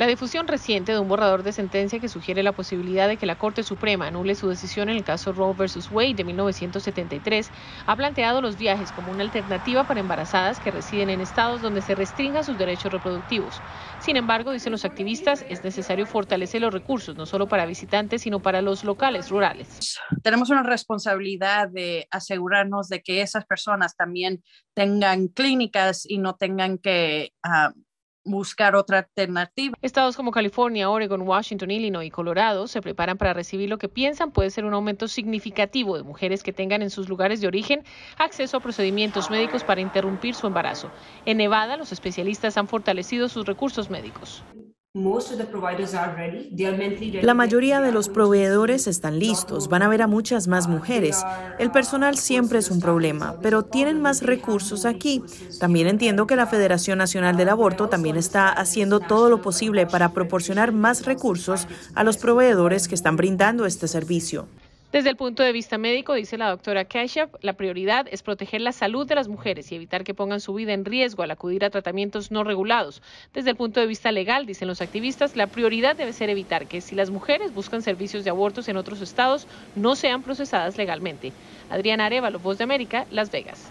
La difusión reciente de un borrador de sentencia que sugiere la posibilidad de que la Corte Suprema anule su decisión en el caso Roe vs. Wade de 1973 ha planteado los viajes como una alternativa para embarazadas que residen en estados donde se restringan sus derechos reproductivos. Sin embargo, dicen los activistas, es necesario fortalecer los recursos, no solo para visitantes, sino para los locales rurales. Tenemos una responsabilidad de asegurarnos de que esas personas también tengan clínicas y no tengan que... Uh, buscar otra alternativa. Estados como California, Oregon, Washington, Illinois y Colorado se preparan para recibir lo que piensan puede ser un aumento significativo de mujeres que tengan en sus lugares de origen acceso a procedimientos médicos para interrumpir su embarazo. En Nevada, los especialistas han fortalecido sus recursos médicos. La mayoría de los proveedores están listos, van a ver a muchas más mujeres. El personal siempre es un problema, pero tienen más recursos aquí. También entiendo que la Federación Nacional del Aborto también está haciendo todo lo posible para proporcionar más recursos a los proveedores que están brindando este servicio. Desde el punto de vista médico, dice la doctora Kashyap, la prioridad es proteger la salud de las mujeres y evitar que pongan su vida en riesgo al acudir a tratamientos no regulados. Desde el punto de vista legal, dicen los activistas, la prioridad debe ser evitar que si las mujeres buscan servicios de abortos en otros estados, no sean procesadas legalmente. Adriana Arevalo, Voz de América, Las Vegas.